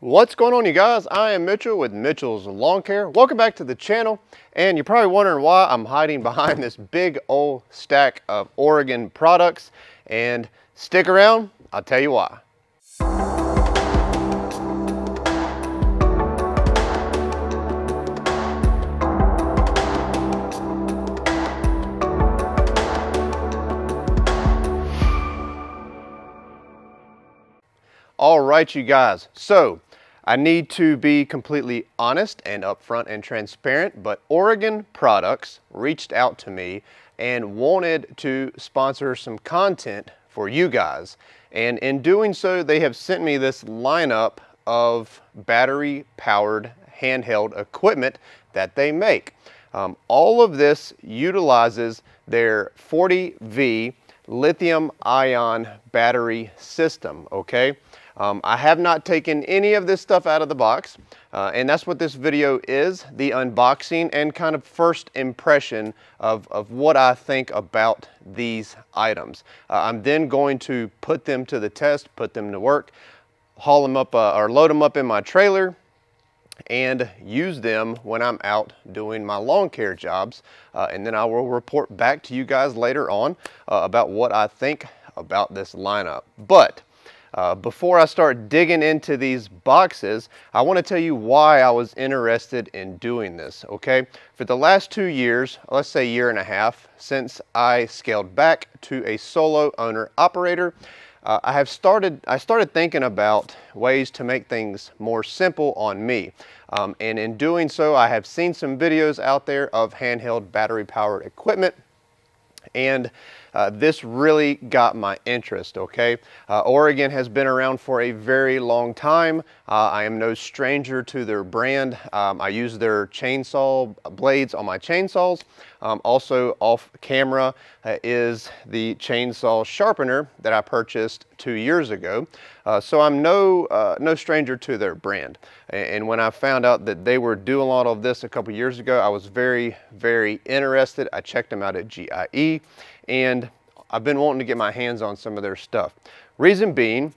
What's going on you guys? I am Mitchell with Mitchell's Lawn Care. Welcome back to the channel. And you're probably wondering why I'm hiding behind this big old stack of Oregon products. And stick around, I'll tell you why. All right, you guys. So I need to be completely honest and upfront and transparent, but Oregon Products reached out to me and wanted to sponsor some content for you guys. And in doing so, they have sent me this lineup of battery powered handheld equipment that they make. Um, all of this utilizes their 40V lithium ion battery system, okay? Um, I have not taken any of this stuff out of the box, uh, and that's what this video is, the unboxing and kind of first impression of, of what I think about these items. Uh, I'm then going to put them to the test, put them to work, haul them up uh, or load them up in my trailer, and use them when I'm out doing my lawn care jobs. Uh, and then I will report back to you guys later on uh, about what I think about this lineup. But uh, before I start digging into these boxes, I want to tell you why I was interested in doing this, okay? For the last two years, let's say year and a half, since I scaled back to a solo owner operator, uh, I have started, I started thinking about ways to make things more simple on me. Um, and in doing so, I have seen some videos out there of handheld battery powered equipment and uh, this really got my interest, okay? Uh, Oregon has been around for a very long time. Uh, I am no stranger to their brand. Um, I use their chainsaw blades on my chainsaws. Um, also off camera uh, is the chainsaw sharpener that I purchased two years ago. Uh, so I'm no, uh, no stranger to their brand. And when I found out that they were doing a lot of this a couple years ago, I was very, very interested. I checked them out at GIE and I've been wanting to get my hands on some of their stuff. Reason being,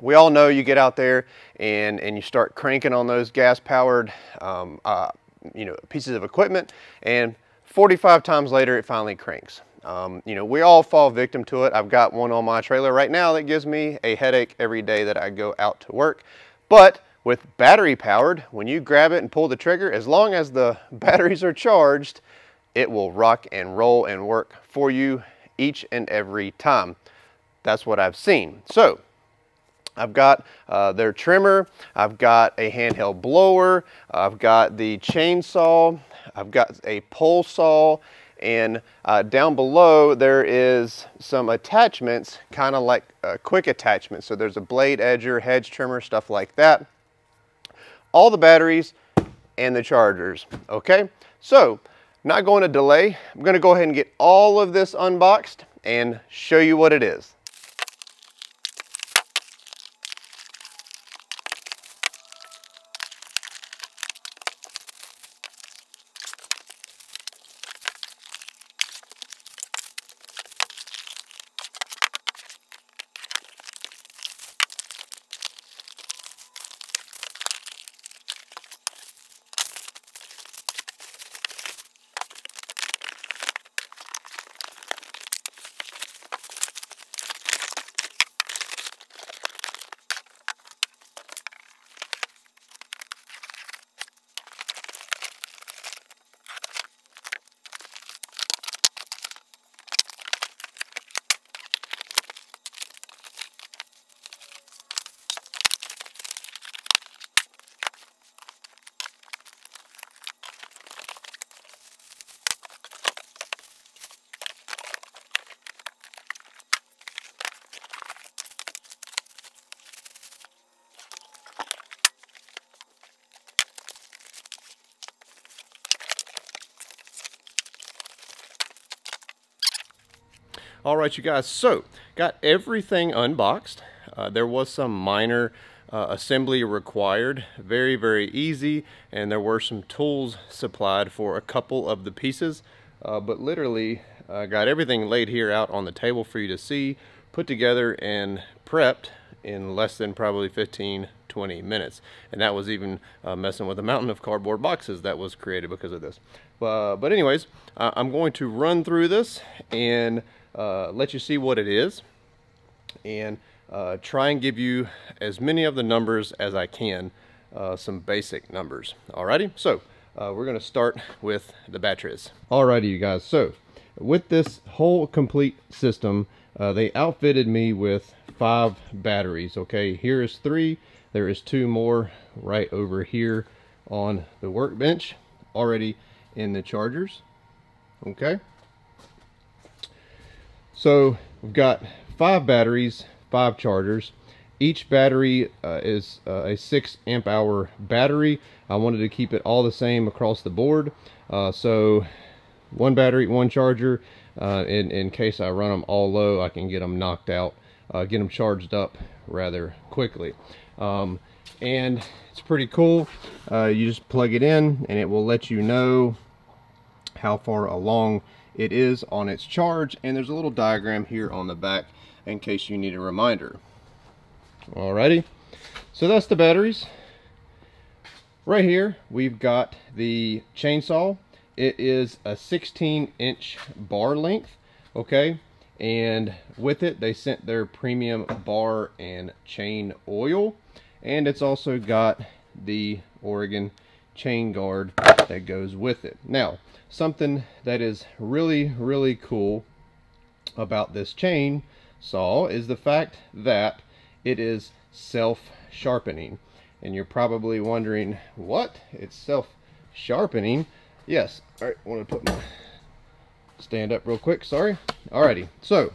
we all know you get out there and, and you start cranking on those gas powered um, uh, you know, pieces of equipment and 45 times later it finally cranks. Um, you know, we all fall victim to it. I've got one on my trailer right now that gives me a headache every day that I go out to work. But with battery powered, when you grab it and pull the trigger, as long as the batteries are charged, it will rock and roll and work for you each and every time. That's what I've seen. So I've got uh, their trimmer, I've got a handheld blower, I've got the chainsaw, I've got a pole saw, and uh, down below there is some attachments, kind of like uh, quick attachments. So there's a blade edger, hedge trimmer, stuff like that. All the batteries and the chargers, okay? So not going to delay. I'm going to go ahead and get all of this unboxed and show you what it is. All right, you guys, so got everything unboxed. Uh, there was some minor uh, assembly required, very, very easy, and there were some tools supplied for a couple of the pieces, uh, but literally uh, got everything laid here out on the table for you to see, put together and prepped in less than probably 15, 20 minutes. And that was even uh, messing with a mountain of cardboard boxes that was created because of this. Uh, but anyways, I'm going to run through this and uh, let you see what it is and uh, try and give you as many of the numbers as I can, uh, some basic numbers. Alrighty, so uh, we're gonna start with the batteries. Alrighty, you guys, so with this whole complete system, uh, they outfitted me with five batteries, okay? Here is three, there is two more right over here on the workbench, already in the chargers, okay? So we've got five batteries, five chargers. Each battery uh, is uh, a six amp hour battery. I wanted to keep it all the same across the board. Uh, so one battery, one charger. Uh, in, in case I run them all low, I can get them knocked out, uh, get them charged up rather quickly. Um, and it's pretty cool. Uh, you just plug it in and it will let you know how far along it is on its charge. And there's a little diagram here on the back in case you need a reminder. Alrighty, so that's the batteries. Right here, we've got the chainsaw. It is a 16 inch bar length, okay? And with it, they sent their premium bar and chain oil. And it's also got the Oregon chain guard that goes with it. Now, something that is really, really cool about this chain saw is the fact that it is self-sharpening. And you're probably wondering, what? It's self-sharpening? Yes. All right, I want to put my stand up real quick. Sorry. Alrighty. So,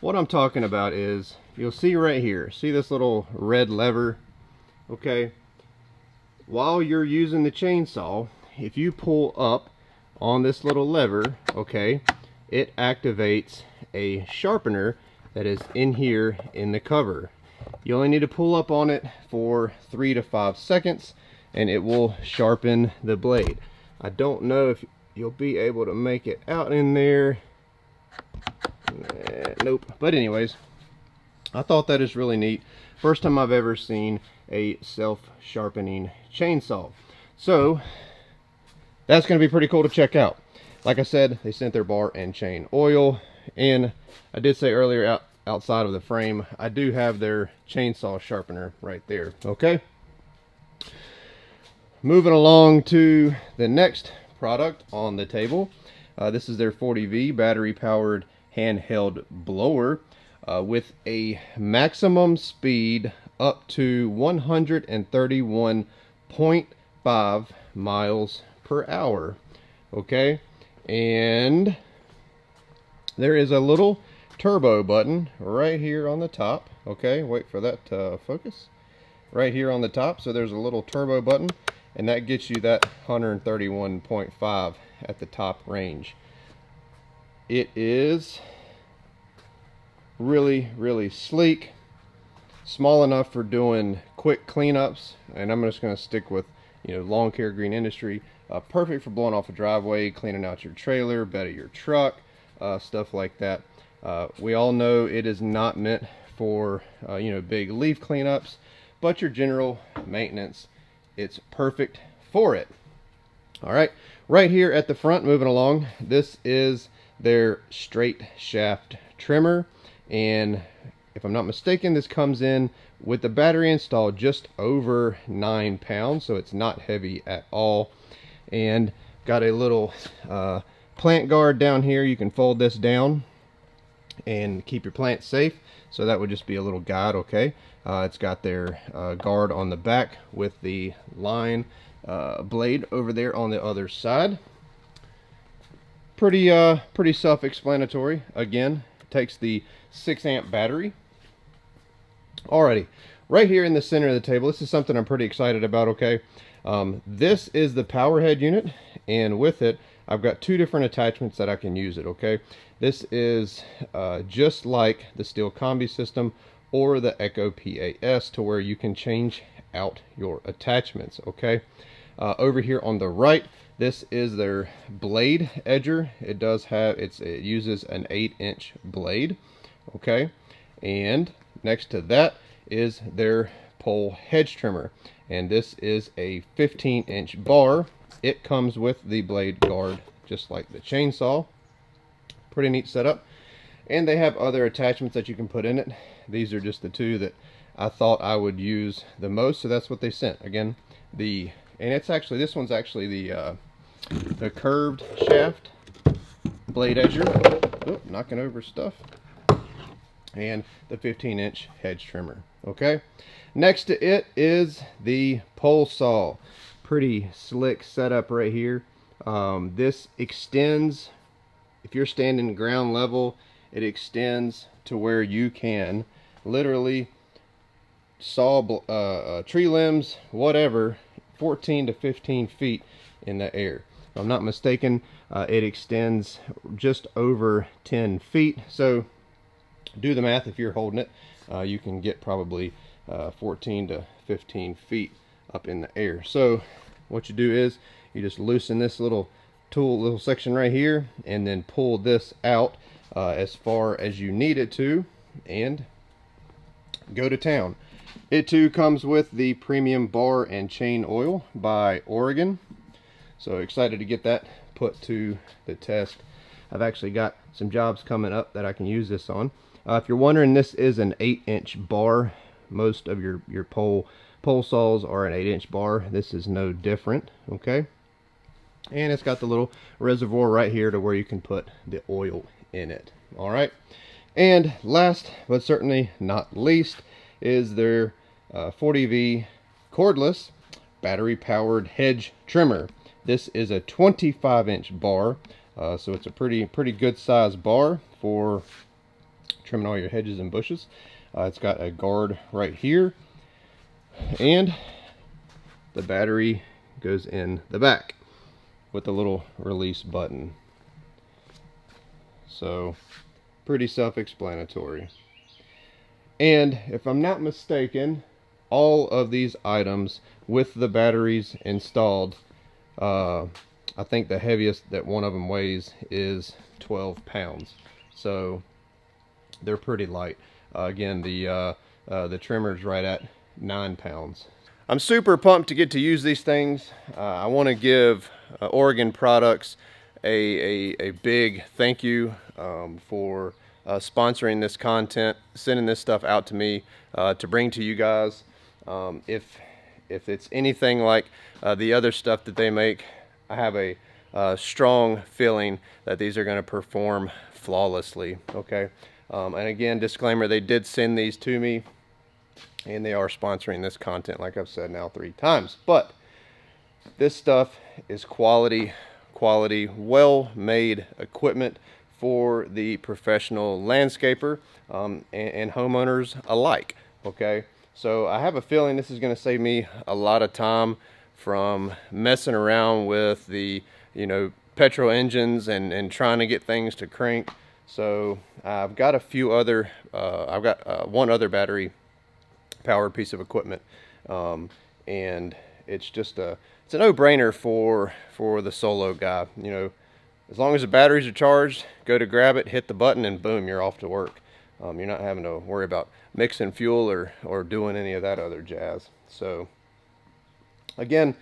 what I'm talking about is, you'll see right here, see this little red lever? Okay. While you're using the chainsaw, if you pull up on this little lever, okay, it activates a sharpener that is in here in the cover. You only need to pull up on it for three to five seconds and it will sharpen the blade. I don't know if you'll be able to make it out in there. Eh, nope. But anyways, I thought that is really neat. First time I've ever seen a self-sharpening chainsaw. So, that's going to be pretty cool to check out. Like I said, they sent their bar and chain oil. And I did say earlier out, outside of the frame, I do have their chainsaw sharpener right there. Okay. Moving along to the next product on the table. Uh, this is their 40V battery powered handheld blower uh, with a maximum speed up to 131.5 miles per hour. Okay and there is a little turbo button right here on the top okay wait for that to focus right here on the top so there's a little turbo button and that gets you that 131.5 at the top range it is really really sleek small enough for doing quick cleanups and I'm just going to stick with you know lawn care green industry uh, perfect for blowing off a driveway, cleaning out your trailer, bed of your truck, uh, stuff like that. Uh, we all know it is not meant for, uh, you know, big leaf cleanups, but your general maintenance, it's perfect for it. All right, right here at the front, moving along, this is their straight shaft trimmer. And if I'm not mistaken, this comes in with the battery installed just over nine pounds, so it's not heavy at all and got a little uh, plant guard down here you can fold this down and keep your plants safe so that would just be a little guide okay? Uh, it's got their uh, guard on the back with the line uh, blade over there on the other side. Pretty uh pretty self-explanatory. Again takes the 6 amp battery. Alrighty right here in the center of the table this is something I'm pretty excited about okay? Um, this is the power head unit, and with it, I've got two different attachments that I can use it, okay? This is uh, just like the Stihl Kombi system or the Echo PAS to where you can change out your attachments, okay? Uh, over here on the right, this is their blade edger. It does have, it's, it uses an 8 inch blade, okay? And next to that is their pole hedge trimmer. And this is a 15 inch bar. It comes with the blade guard, just like the chainsaw. Pretty neat setup. And they have other attachments that you can put in it. These are just the two that I thought I would use the most, so that's what they sent. Again, the and it's actually this one's actually the uh, the curved shaft blade edger. Oh, knocking over stuff. And the 15 inch hedge trimmer. Okay. Next to it is the pole saw. Pretty slick setup right here. Um, this extends, if you're standing ground level, it extends to where you can literally saw uh, uh, tree limbs, whatever, 14 to 15 feet in the air. If I'm not mistaken, uh, it extends just over 10 feet. So do the math if you're holding it. Uh, you can get probably uh, 14 to 15 feet up in the air. So what you do is you just loosen this little tool, little section right here, and then pull this out uh, as far as you need it to, and go to town. It too comes with the premium bar and chain oil by Oregon. So excited to get that put to the test. I've actually got some jobs coming up that I can use this on. Uh, if you're wondering, this is an 8 inch bar. Most of your, your pole, pole saws are an 8 inch bar. This is no different, okay? And it's got the little reservoir right here to where you can put the oil in it. All right. And last but certainly not least is their uh, 40V cordless battery powered hedge trimmer. This is a 25 inch bar, uh, so it's a pretty pretty good size bar for trimming all your hedges and bushes. Uh, it's got a guard right here, and the battery goes in the back with a little release button. So pretty self-explanatory. And if I'm not mistaken, all of these items with the batteries installed, uh, I think the heaviest that one of them weighs is 12 pounds. So they're pretty light. Uh, again, the, uh, uh, the trimmer's right at nine pounds. I'm super pumped to get to use these things. Uh, I want to give uh, Oregon Products a, a, a big thank you um, for uh, sponsoring this content, sending this stuff out to me uh, to bring to you guys. Um, if if it's anything like uh, the other stuff that they make, I have a uh, strong feeling that these are going to perform flawlessly. Okay. Um, and again, disclaimer: they did send these to me, and they are sponsoring this content, like I've said now three times. But this stuff is quality, quality, well-made equipment for the professional landscaper um, and, and, homeowners alike. Okay, so I have a feeling this is going to save me a lot of time from messing around with the you know petrol engines and, and trying to get things to crank. So I've got a few other, uh, I've got uh, one other battery powered piece of equipment, um, and it's just a it's a no-brainer for for the solo guy. You know as long as the batteries are charged, go to grab it, hit the button, and boom, you're off to work. Um, you're not having to worry about mixing fuel or, or doing any of that other jazz. So, again,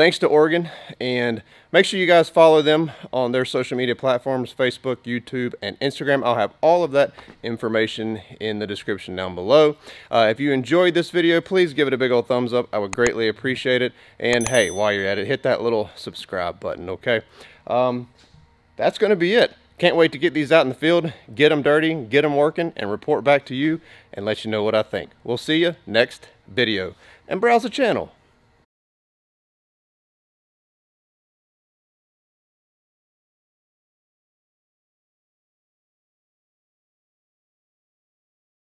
thanks to Oregon, and make sure you guys follow them on their social media platforms, Facebook, YouTube, and Instagram. I'll have all of that information in the description down below. Uh, if you enjoyed this video, please give it a big old thumbs up. I would greatly appreciate it. And hey, while you're at it, hit that little subscribe button, okay? Um, that's going to be it. Can't wait to get these out in the field, get them dirty, get them working, and report back to you and let you know what I think. We'll see you next video. And browse the channel.